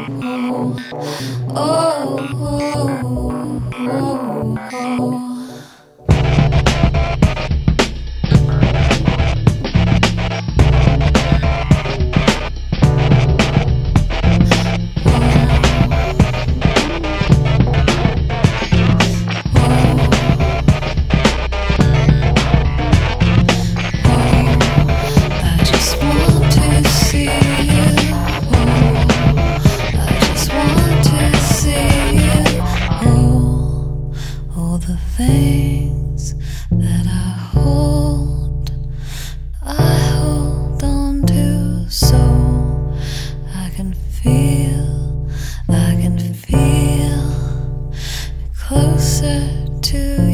oh, oh, oh, oh. oh, oh, oh. The things that I hold, I hold on to so I can feel, I can feel closer to